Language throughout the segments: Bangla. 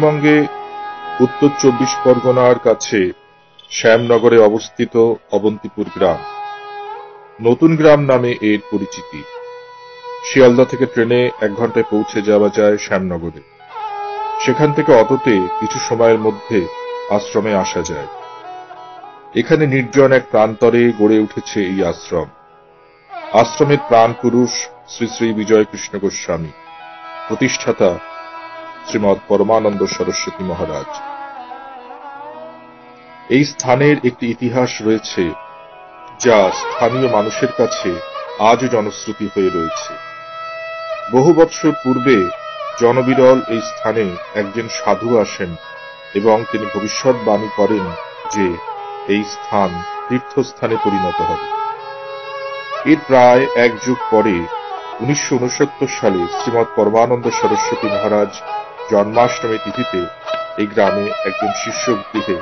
পশ্চিমবঙ্গে উত্তর চব্বিশ পরগনার কাছে শ্যামনগরে অবস্থিত অবন্তিপুর গ্রাম। নতুন গ্রাম নামে এর পরিচিতি। শিয়ালদা থেকে ট্রেনে এক ঘন্টায় পৌঁছে যাওয়া যায় শ্যামনগরে। সেখান থেকে অটোতে কিছু সময়ের মধ্যে আশ্রমে আসা যায়। এখানে নির্জন এক প্রান্তরে গড়ে উঠেছে এই আশ্রম। আশ্রমের প্রাণ পুরুষ শ্রী শ্রী বিজয় কৃষ্ণ গোস্বামী, প্রতিষ্ঠাতা শ্রীমৎ পরমানন্দ সরস্বতী মহারাজ। এই স্থানের একটি ইতিহাস রয়েছে, যা স্থানীয় মানুষের কাছে আজও জনশ্রুতি হয়ে রয়েছে। বহু বৎসর পূর্বে জনবিরল এই স্থানে একজন সাধু আসেন এবং তিনি ভবিষ্যৎবাণী করেন যে এই স্থান তীর্থস্থানে পরিণত হবে। এর প্রায় এক যুগ পরে উনিশশো উনসত্তর সালে শ্রীমৎ পরমানন্দ সরস্বতী মহারাজ জন্মাষ্টমী তিথিতে এই গ্রামে একজন শিষ্য গৃহে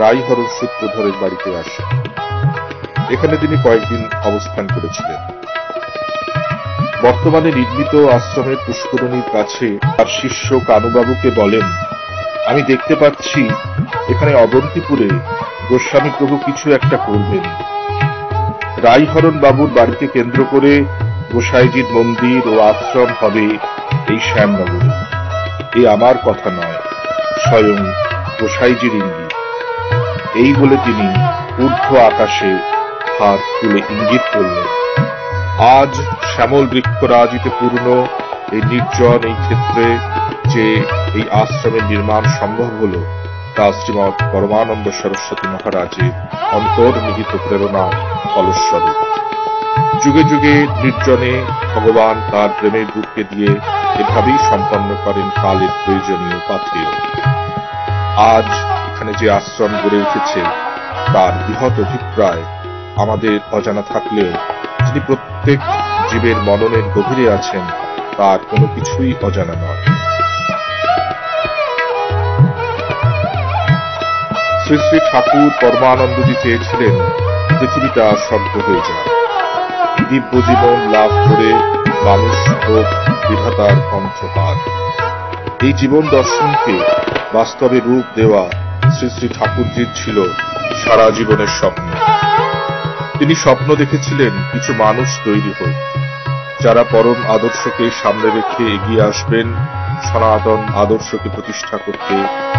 রাইহরণ সূত্রধরের বাড়িতে আসেন এখানে তিনি কয়েকদিন অবস্থান করেছিলেন। বর্তমানে নির্মিত আশ্রমের পুষ্করণীর কাছে তার শিষ্য কানুবাবুকে বলেন, আমি দেখতে পাচ্ছি এখানে অবন্তিপুরে গোস্বামী প্রভু কিছু একটা করবেন। রাইহরণ বাবুর বাড়িতে কেন্দ্র করে গোসাইজির মন্দির ও আশ্রম হবে এই শ্যামনগরে। এ আমার কথা নয়, স্বয়ং গোসাইজির ইঙ্গিত। এই বলে তিনি ঊর্ধ্ব আকাশে হাত তুলে ইঙ্গিত করলেন, আজ শ্যামল বৃক্ষরাজিতে পূর্ণ এই নির্জন এই ক্ষেত্রে যে এই আশ্রমের নির্মাণ সম্ভব হল, তা শ্রীমৎ পরমানন্দ সরস্বতী মহারাজের অন্তর্নিহিত প্রেরণা ফলস্বরূপ। যুগে যুগে নির্জনে ভগবান তার প্রেমের রূপকে দিয়ে এভাবেই সম্পন্ন করেন কালের প্রয়োজনীয় পাথেয় আজ এখানে যে আশ্রম গড়ে উঠেছে, তার বৃহৎ অভিপ্রায় আমাদের অজানা থাকলেও যিনি প্রত্যেক জীবের মননের গভীরে আছেন, তার কোনো কিছুই অজানা নয়। শ্রী শ্রী ঠাকুর পরমানন্দজি চেয়েছিলেন পৃথিবীটা স্বর্গ হয়ে যায়। দিব্য জীবন লাভ করে মানুষ হোক বিধাতার কণ্ঠপাত এই জীবন দর্শনকে বাস্তবে রূপ দেওয়া শ্রী শ্রী ঠাকুরজির ছিল সারা জীবনের স্বপ্ন। তিনি স্বপ্ন দেখেছিলেন কিছু মানুষ তৈরি হোক, যারা পরম আদর্শকে সামনে রেখে এগিয়ে আসবেন, সনাতন আদর্শকে প্রতিষ্ঠা করতে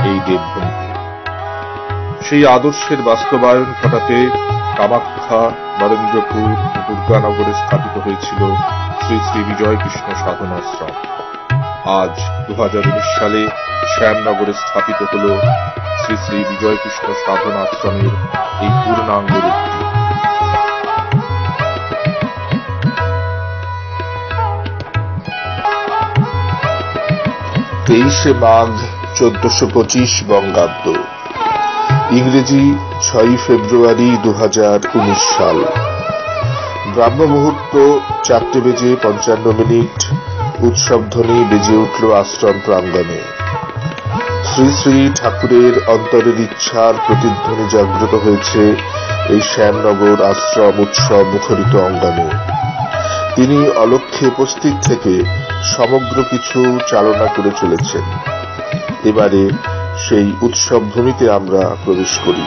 এই দেবভূমিতে সেই আদর্শের বাস্তবায়ন ঘটাতে কামাখ্যা, নরেন্দ্রপুর, দুর্গানগরে স্থাপিত হয়েছিল শ্রী শ্রী বিজয় কৃষ্ণ সাধনাশ্রম। আজ দু সালে শ্যামনগরে স্থাপিত হল শ্রী শ্রী বিজয় কৃষ্ণ সাধনাশ্রমের এই পূর্ণাঙ্গ রূপটি তেইশে মাঘ চোদ্দশো পঁচিশ বঙ্গাব্দ। ইংরেজি ছয়ই ফেব্রুয়ারি দু সাল। ব্রাহ্ম মুহূর্ত চারটে বেজে পঞ্চান্ন মিনিট, উৎসব ধ্বনি বেজে উঠল আশ্রম প্রাঙ্গণে। শ্রী শ্রী ঠাকুরের অন্তরের ইচ্ছার প্রতিধ্বনি জাগ্রত হয়েছে এই শ্যামনগর আশ্রম উৎসব মুখরিত অঙ্গনে। তিনি অলক্ষ্যে উপস্থিত থেকে সমগ্র কিছু চালনা করে চলেছেন। এবারে সেই উৎসব ভূমিতে আমরা প্রবেশ করি।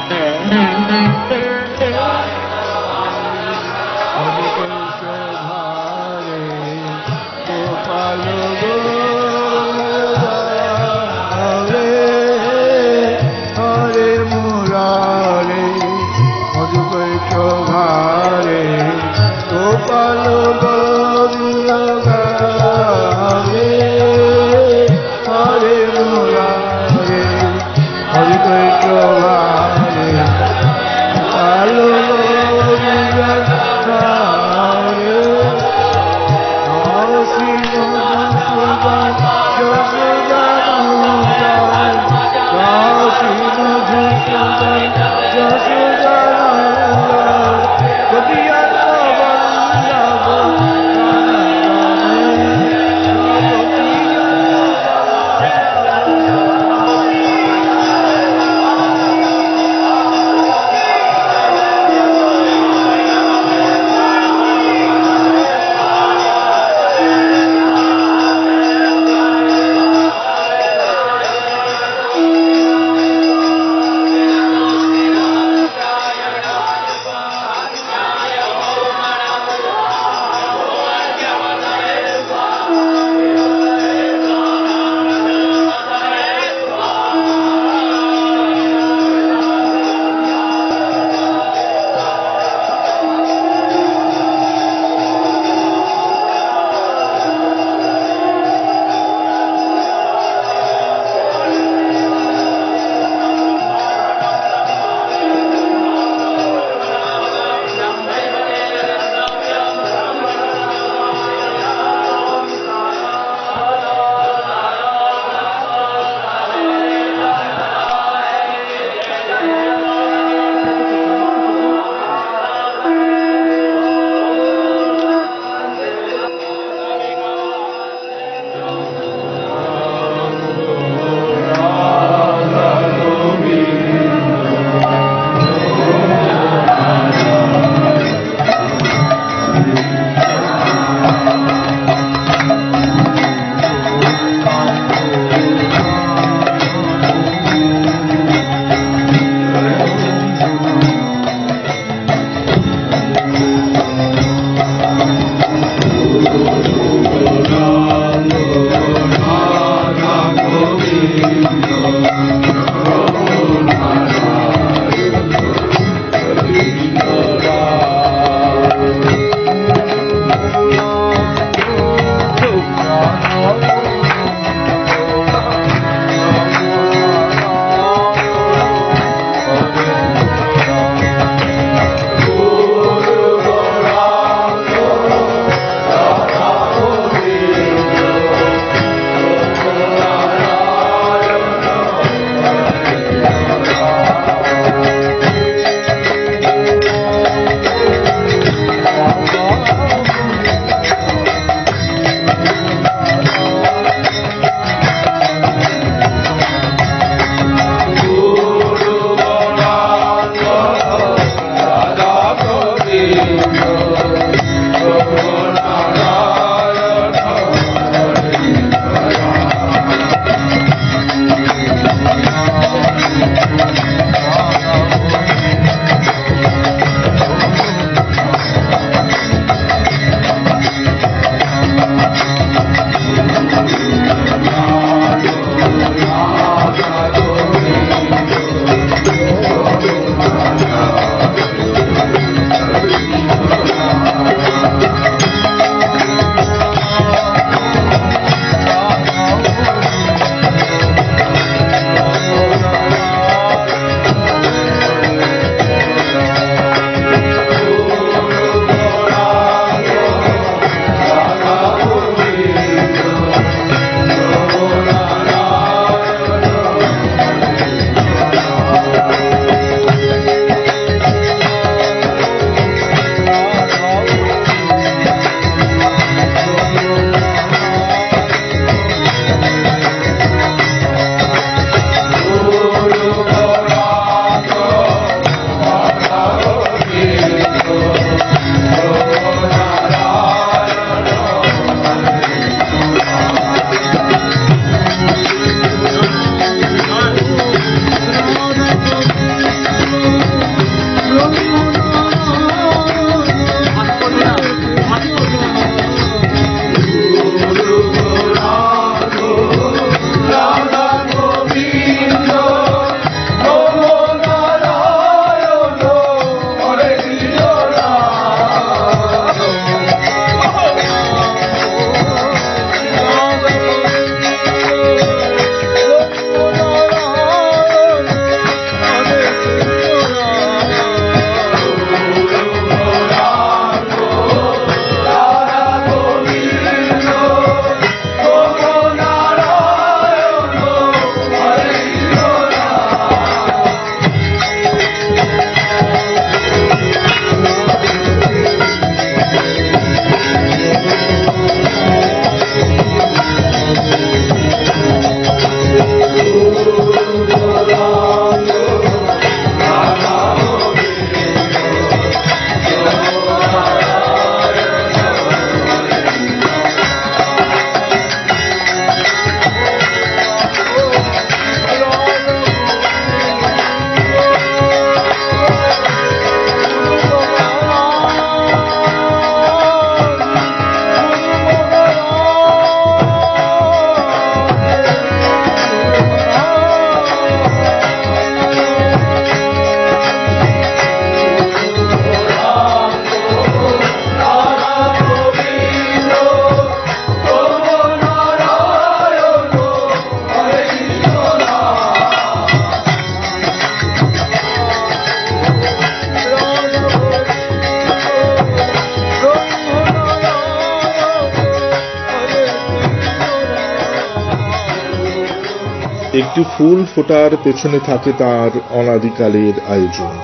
ফোটার পেছনে থাকে তার অনাদিকালের আয়োজন।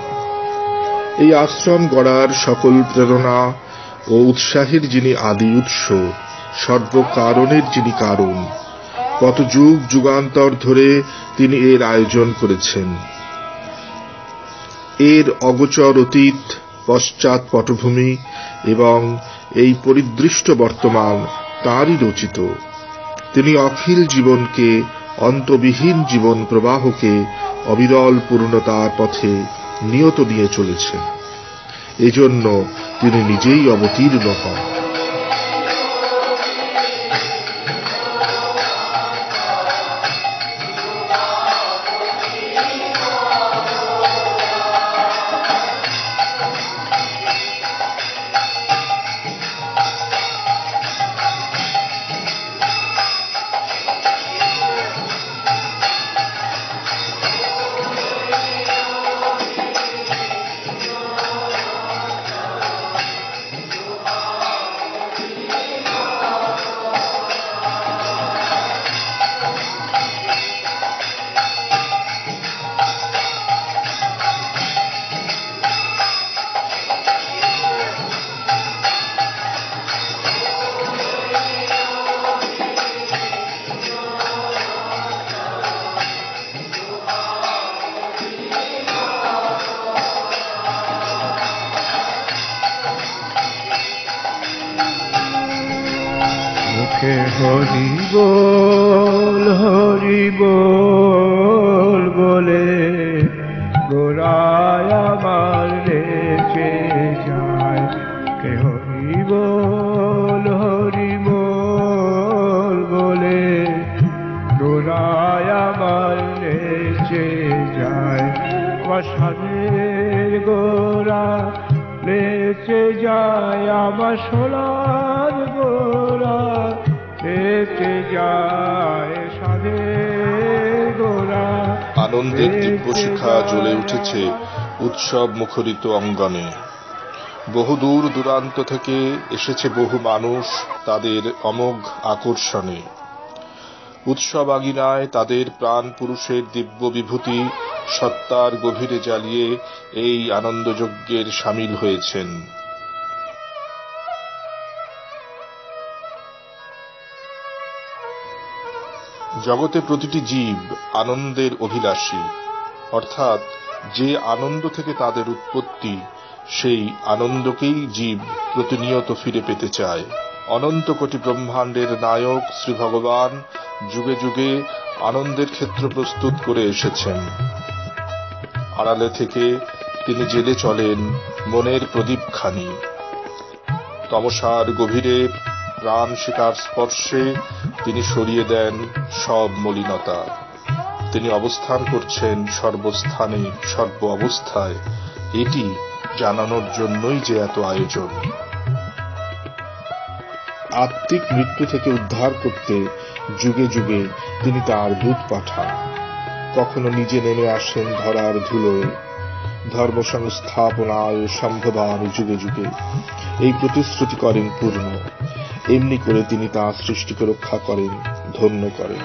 এই আশ্রম গড়ার সকল প্রেরণা ও উৎসাহের যিনি আদি উৎস, সর্বকারণের যিনি কারণ, কত যুগ যুগান্তর ধরে তিনি এর আয়োজন করেছেন। এর অগোচর অতীত, পশ্চাৎ পটভূমি এবং এই পরিদৃষ্ট বর্তমান তারই রচিত। তিনি অখিল জীবনকে অন্তবিহীন জীবন প্রবাহকে অবিরল পূর্ণতার পথে নিয়ত নিয়ে চলেছেন। এজন্য তিনি নিজেই অবতীর্ণ হন। আমার সাদের গোড়া যায় আমার সোনার গোড়া লেচে যায় সাদের গোড়া। আনন্দের দিব্যশিখা জ্বলে উঠেছে উৎসব মুখরিত অঙ্গনে। বহু দূর দূরান্ত থেকে এসেছে বহু মানুষ তাদের অমোঘ আকর্ষণে। উৎসব আগিনায় তাদের প্রাণ পুরুষের দিব্য বিভূতি সত্তার গভীরে জ্বালিয়ে এই আনন্দযজ্ঞের সামিল হয়েছেন। জগতে প্রতিটি জীব আনন্দের অভিলাষী, অর্থাৎ যে আনন্দ থেকে তাদের উৎপত্তি, সেই আনন্দকেই জীব প্রতিনিয়ত ফিরে পেতে চায়। অনন্ত কোটি ব্রহ্মাণ্ডের নায়ক শ্রী ভগবান যুগে যুগে আনন্দের ক্ষেত্র প্রস্তুত করে এসেছেন। আড়ালে থেকে তিনি জেলে চলেন মনের প্রদীপখানি তমসার গভীরে প্রাণ শিকার স্পর্শে তিনি সরিয়ে দেন সব মলিনতা। তিনি অবস্থান করছেন সর্বস্থানে, সর্ব অবস্থায়। এটি জানানোর জন্যই যে এত আয়োজন। আত্মিক মৃত্যু থেকে উদ্ধার করতে যুগে যুগে তিনি তার দূত পাঠান। কখনো নিজে নেমে আসেন ধরার ধুলোয় ধর্ম সংস্থাপনায় সম্ভবান যুগে যুগে এই প্রতিশ্রুতি করেন পূর্ণ। এমনি করে তিনি তা সৃষ্টিকে রক্ষা করেন, ধন্য করেন।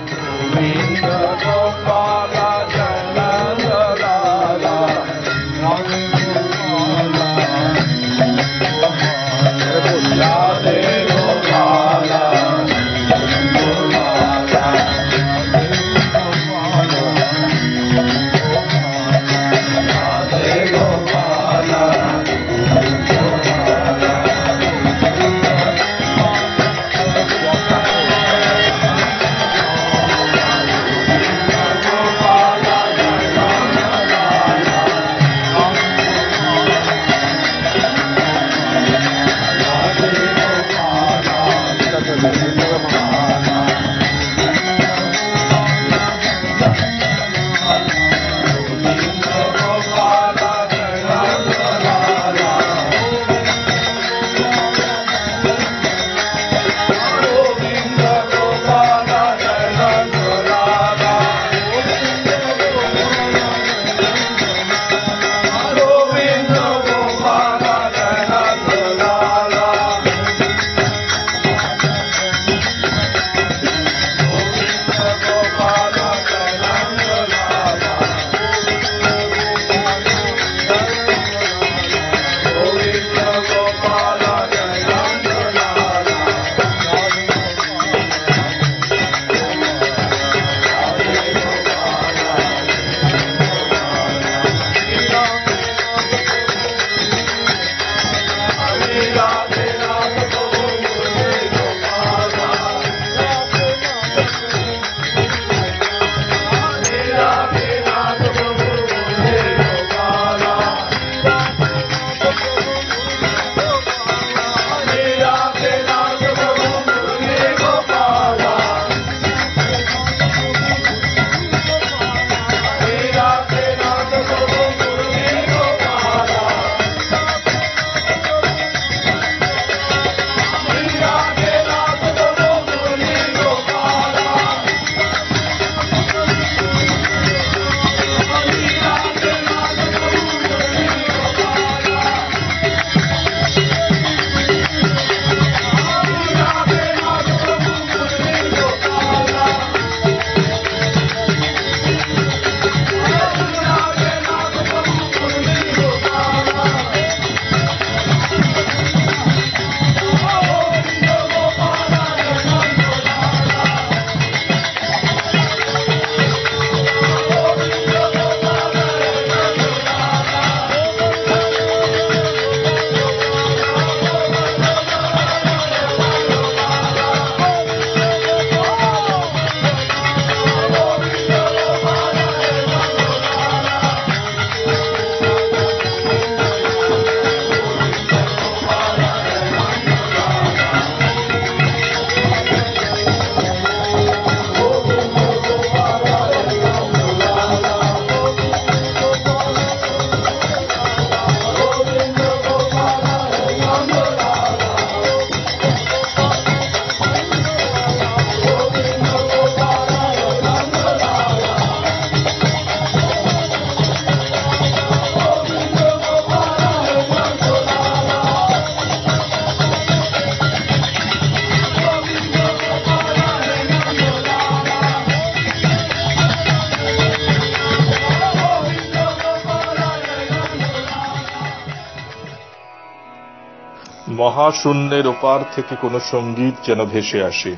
মহাশূন্যের ওপার থেকে কোনো সংগীত যেন ভেসে আসে।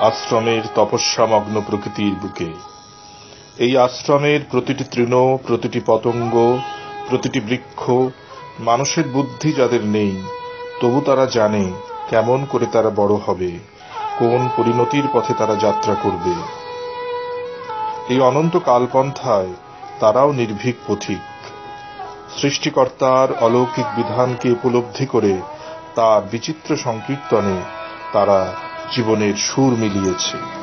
আশ্রমের তপস্যামগ্ন প্রকৃতির বুকে। এই আশ্রমের প্রতিটি তৃণ, প্রতিটি পতঙ্গ, প্রতিটি বৃক্ষ, মানুষের বুদ্ধি যাদের নেই, তবু তারা জানে কেমন করে তারা বড় হবে, কোন পরিণতির পথে তারা যাত্রা করবে। এই অনন্ত কালপন্থায় তারাও নির্ভীক পথিক। সৃষ্টিকর্তার অলৌকিক বিধানকে উপলব্ধি করে তার বিচিত্র সংকীর্তনে তারা জীবনের সুর মিলিয়েছে।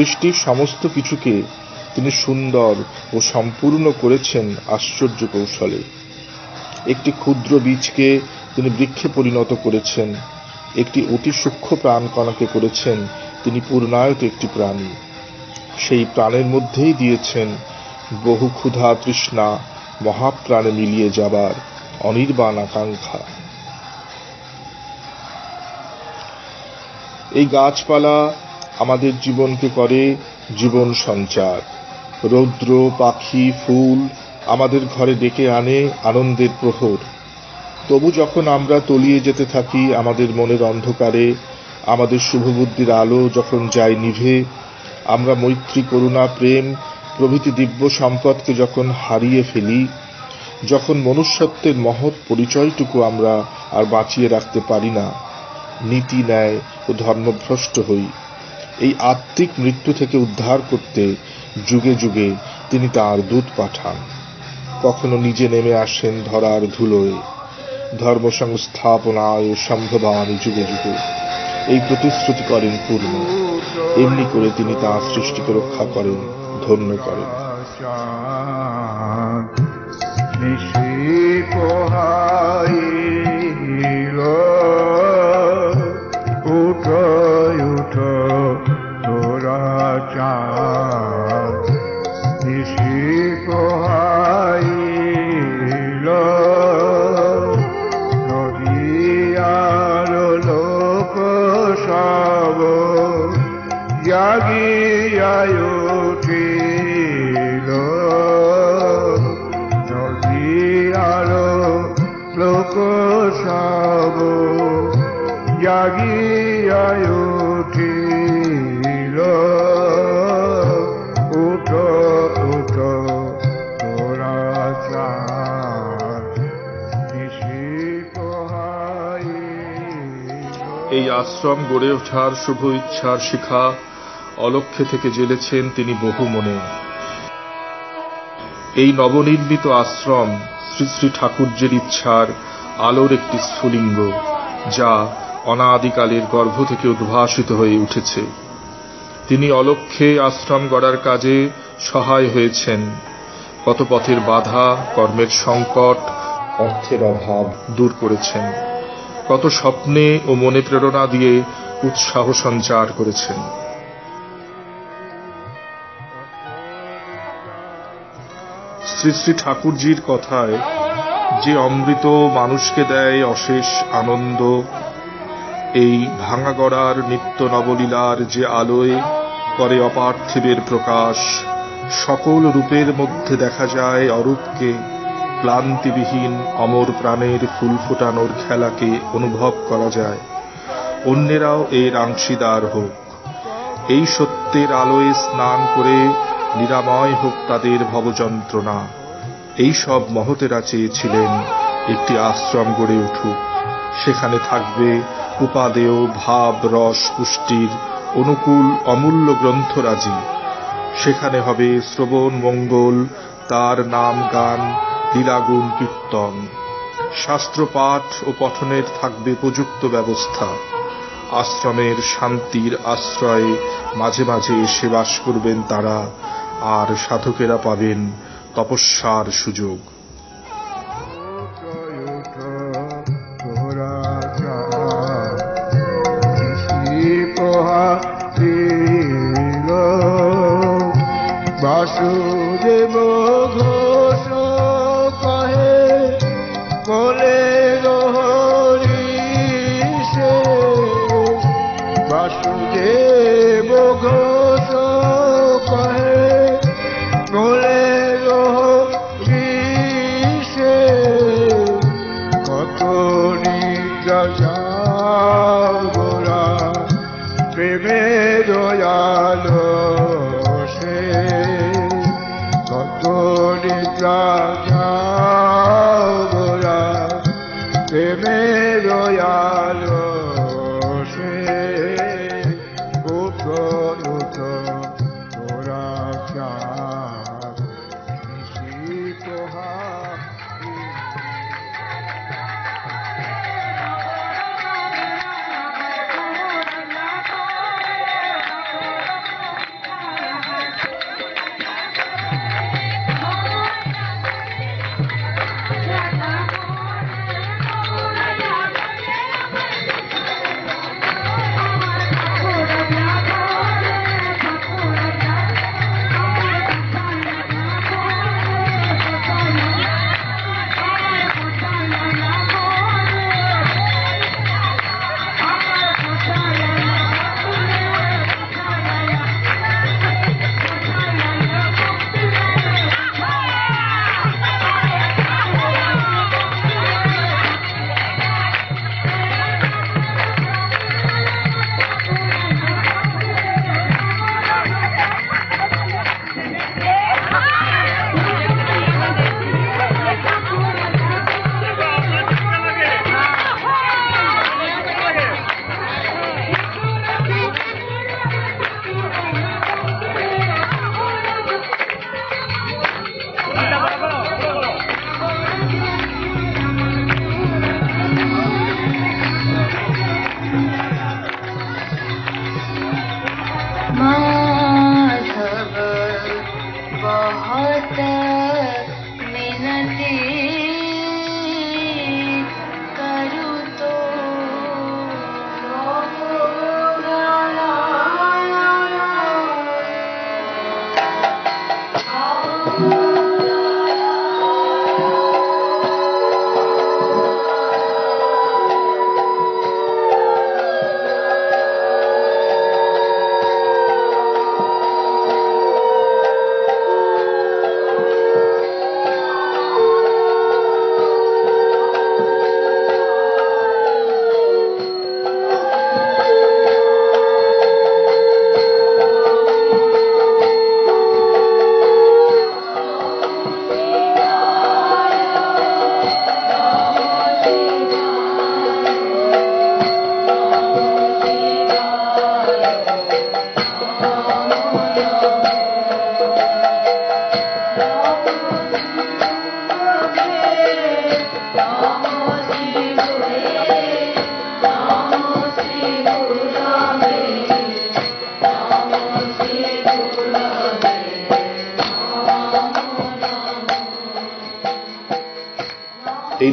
সৃষ্টির সমস্ত কিছুকে তিনি সুন্দর ও সম্পূর্ণ করেছেন আশ্চর্য কৌশলে। একটি ক্ষুদ্র বীজকে তিনি বৃক্ষে পরিণত করেছেন, একটি অতি সূক্ষ্ম প্রাণকণাকে করেছেন, তিনি পূর্ণায়ত একটি প্রাণী। সেই প্রাণের মধ্যেই দিয়েছেন বহু ক্ষুধা তৃষ্ণা, মহাপ্রাণে মিলিয়ে যাবার অনির্বাণ আকাঙ্ক্ষা। এই গাছপালা আমাদের জীবনকে করে জীবন সঞ্চার। রৌদ্র, পাখি, ফুল আমাদের ঘরে ডেকে আনে আনন্দের প্রহর। তবু যখন আমরা তলিয়ে যেতে থাকি আমাদের মনের অন্ধকারে, আমাদের শুভবুদ্ধির আলো যখন যায় নিভে, আমরা মৈত্রী, করুণা, প্রেম, প্রভৃতি দিব্য সম্পদকে যখন হারিয়ে ফেলি, যখন মনুষ্যত্বের মহৎ পরিচয়টুকু আমরা আর বাঁচিয়ে রাখতে পারি না, নীতি, ন্যায় ও ধর্মভ্রষ্ট হই। এই আত্মিক মৃত্যু থেকে উদ্ধার করতে যুগে যুগে তিনি তার দূত পাঠান। কখনো নিজে নেমে আসেন ধরার ধুলোয়। ধর্ম সংস্থাপনায় সম্ভবানি যুগে যুগে। এই প্রতিশ্রুতি করেন পূর্ণ। এমনি করে তিনি তাঁর সৃষ্টিকে রক্ষা করেন, ধন্য করেন। নিশি পোহাইল আশ্রম গড়ে ওঠার শুভ ইচ্ছার শিখা অলক্ষ্যে থেকে জ্বেলেছেন তিনি বহু মনে এই নবনির্মিত আশ্রম শ্রী শ্রী ঠাকুরজের ইচ্ছার আলোর একটি স্ফুলিঙ্গ, যা অনাদিকালের গর্ভ থেকে উদ্ভাসিত হয়ে উঠেছে। তিনি অলক্ষ্যে আশ্রম গড়ার কাজে সহায় হয়েছেন। কত পথের বাধা, কর্মের সংকট, অর্থের অভাব দূর করেছেন। কত স্বপ্নে ও মনে প্রেরণা দিয়ে উৎসাহ সঞ্চার করেছেন। শ্রী শ্রী ঠাকুরজির কথায় যে অমৃত মানুষকে দেয় অশেষ আনন্দ, এই ভাঙাগড়ার নিত্য নবলীলার যে আলোয় করে অপার্থিবের প্রকাশ, সকল রূপের মধ্যে দেখা যায় অরূপকে। ক্লান্তিবিহীন অমর প্রাণের ফুল ফোটানোর খেলাকে অনুভব করা যায়। অন্যেরাও এর অংশীদার হোক। এই সত্যের আলোয় স্নান করে নিরাময় হোক তাদের ভবযন্ত্রণা। এই সব মহতেরা চেয়েছিলেন একটি আশ্রম গড়ে উঠুক। সেখানে থাকবে উপাদেয়, ভাব, রস, পুষ্টির অনুকূল, অমূল্য গ্রন্থরাজি সেখানে হবে শ্রবণ মঙ্গল, তার নাম গান লীলাগুণ কীর্তন। শাস্ত্র পাঠ ও পঠনের থাকবে উপযুক্ত ব্যবস্থা। আশ্রমের শান্তির আশ্রয়ে মাঝে মাঝে এসে বাস করবেন তারা, আর সাধকেরা পাবেন তপস্যার সুযোগ। বাসুদেব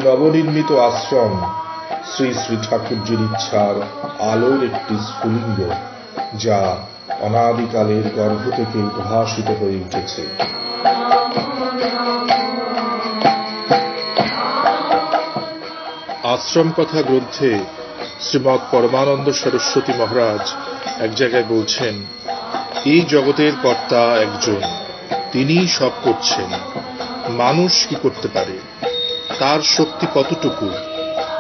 নবনির্মিত আশ্রম শ্রী শ্রী ঠাকুরজির ইচ্ছার আলোর একটি স্ফুলিঙ্গ, যা অনাদিকালের গর্ভ থেকে উদ্ভাসিত হয়ে উঠেছে। আশ্রম কথা গ্রন্থে শ্রীমৎ পরমানন্দ সরস্বতী মহারাজ এক জায়গায় বলছেন, এই জগতের কর্তা একজন তিনি সব করছেন। মানুষ কি করতে পারে? তার শক্তি কতটুকু?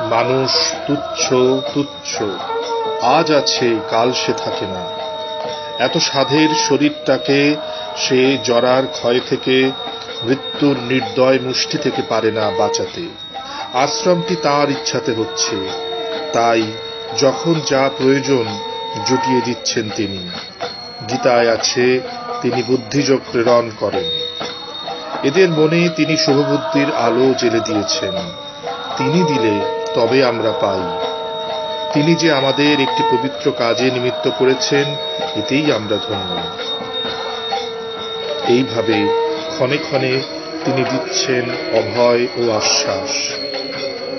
মানুষ তুচ্ছ তুচ্ছ। আজ আছে, কাল সে থাকে না। এত সাধের শরীরটাকে সে জরার ক্ষয় থেকে, মৃত্যুর নির্দয় মুষ্টি থেকে পারে না বাঁচাতে। আশ্রমটি তার ইচ্ছাতে হচ্ছে। তাই যখন যা প্রয়োজন জুটিয়ে দিচ্ছেন তিনি। গীতায় আছে, তিনি বুদ্ধিযোগ প্রেরণ করেন। এদের মনে তিনি শুভবুদ্ধির আলো জেলে দিয়েছেন। তিনি দিলে তবে আমরা পাই। তিনি যে আমাদের একটি পবিত্র কাজে নিমিত্ত করেছেন, এতেই আমরা ধন্য। এইভাবে ক্ষণে ক্ষণে তিনি দিচ্ছেন অভয় ও আশ্বাস।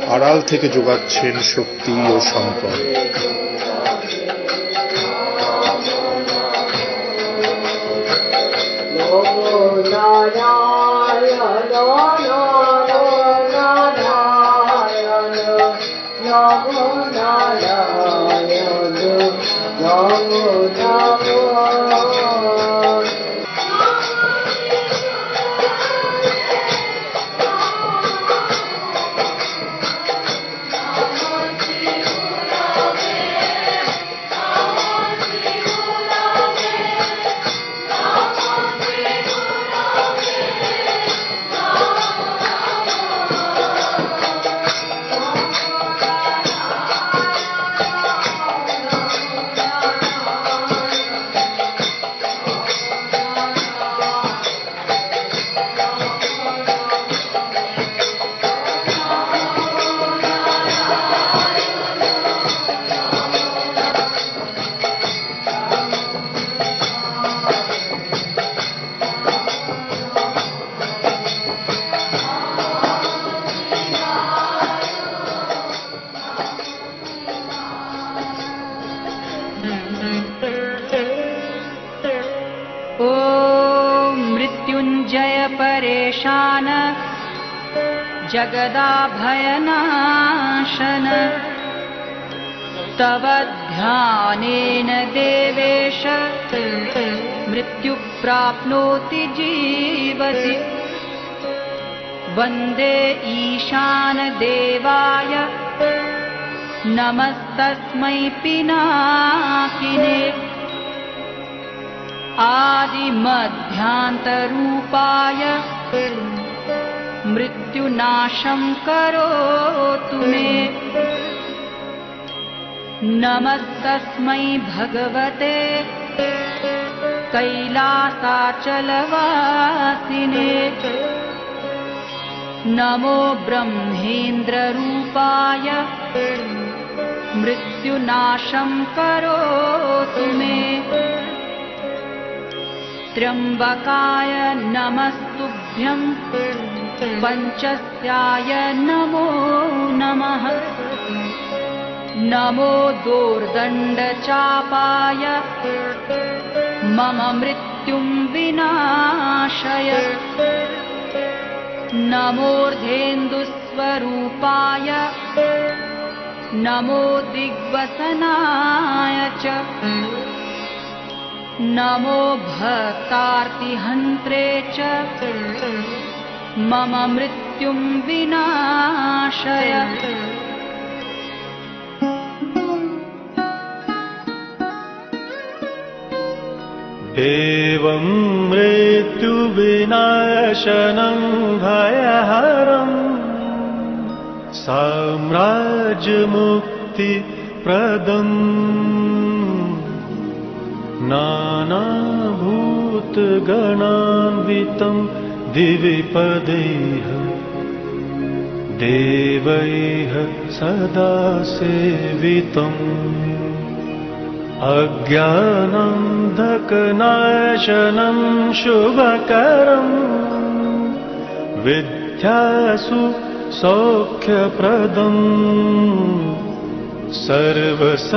আড়াল থেকে যোগাচ্ছেন শক্তি ও সম্পদ। ॐ जगदाभयनाशन। तव ध्यानेन देवेश मृत्युः प्राप्नोति जीवति। वन्दे ईशानदेवाय। नमस्तस्मै पिनाकिने। आदिमध्यान्तरूपाय मृत्युनाशं करोतु मे। नमस्तस्मै भगवते कैलासाचलवासिने। नमो ब्रह्मेन्द्ररूपाय मृत्युनाशं करोतु मे। त्र्यम्बकाय नमस्तुभ्यं पञ्चस्याय नमो नमः। नमो दोर्दण्डचापाय। मम मृत्युं विनाशय। नमोर्धेन्दुस्वरूपाय। नमो दिग्वसनाय च। नमो भक्तार्तिहन्त्रे च मम मृत्युं विनाशय। देवं मृत्युविनाशनं भयहरम् साम्राज्यमुक्तिप्रदम् नानाभूतगणान्वितं दिविपदैः। देवैः सदा सेवितम्। अज्ञानन्धकनाशनं शुभकरम्। विद्यासु सौख्यप्रदम्। सर्वसर्वपतिं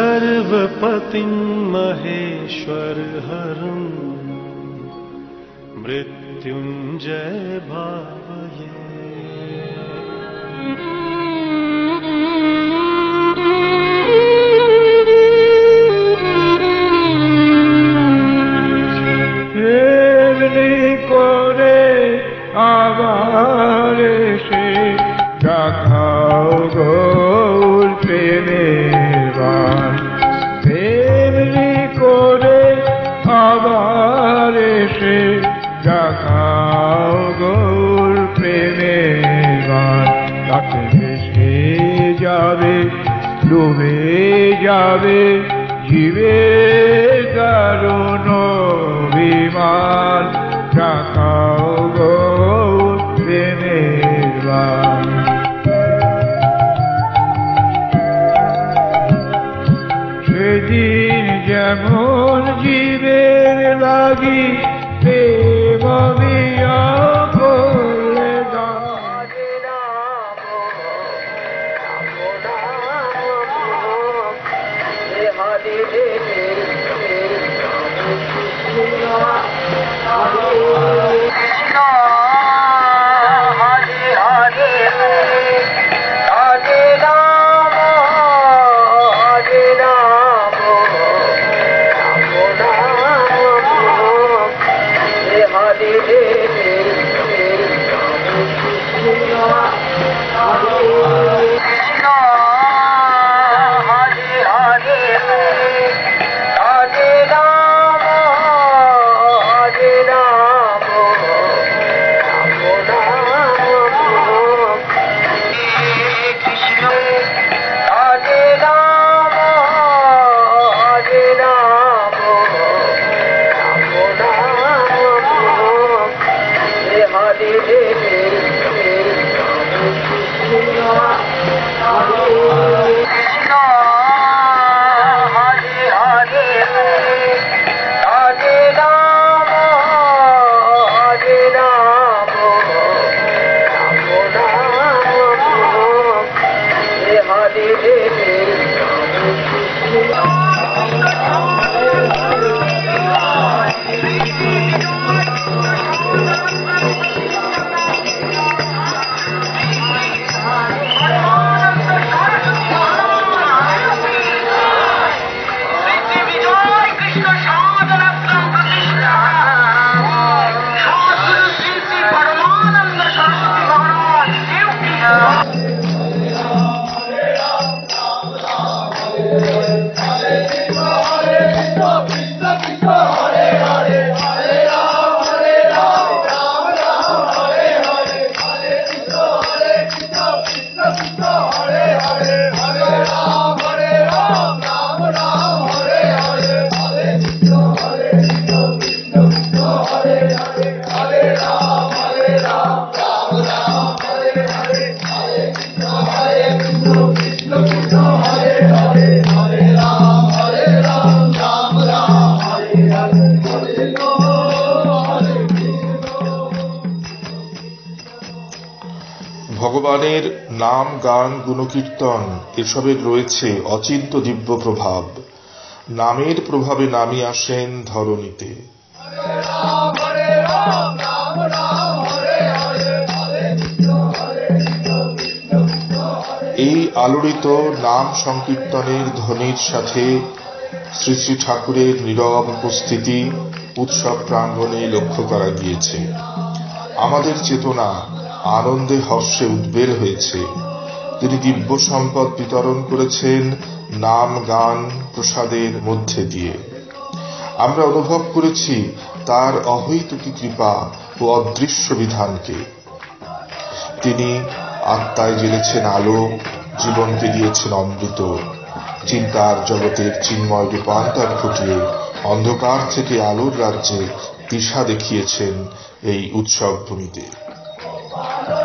महेश्वरहरम् মৃত্যুঞ্জয় ভাবয়ে করে আবার কি নাম, গান, গুণকীর্তন, এসবের রয়েছে অচিন্ত দিব্য প্রভাব নামের প্রভাবে নামি আসেন ধরণীতে। এই আলোড়িত নাম সংকীর্তনের ধ্বনির সাথে শ্রী শ্রী ঠাকুরের নীরব উপস্থিতি, উৎসব প্রাঙ্গণে লক্ষ্য করা গিয়েছে। আমাদের চেতনা আনন্দে হর্ষে উদ্বেল হয়েছে। তিনি দিব্য সম্পদ বিতরণ করেছেন নাম, গান, প্রসাদের মধ্যে দিয়ে। আমরা অনুভব করেছি তার অহৈতুকী কৃপা ও অদৃশ্য বিধানকে। তিনি আত্মায় জেলেছেন আলো, জীবনকে দিয়েছেন অমৃত। চিন্তার জগতের চিন্ময় রূপান্তর ঘটিয়ে অন্ধকার থেকে আলোর রাজ্যে দিশা দেখিয়েছেন এই উৎসব ভূমিতে Father.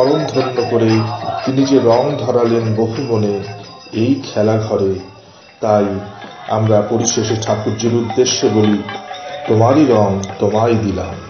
চরণ ধন্য করে তিনি যে রং ধরালেন বহু মনে, এই খেলাঘরে তাই আমরা পরিশেষে ঠাকুরজির উদ্দেশ্যে বলি, তোমারই রং তোমায় দিলাম।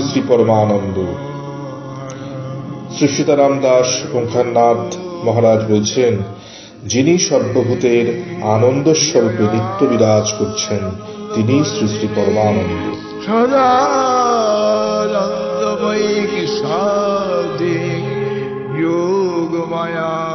শ্রী শ্রী পরমানন্দ। শ্রী সীতারাম দাস ওঙ্কারনাথ মহারাজ বলছেন, যিনি সর্বভূতের আনন্দ স্বরূপে নিত্য বিরাজ করছেন, তিনি শ্রী শ্রী পরমানন্দ সদানন্দময়ী সাদে যোগমায়া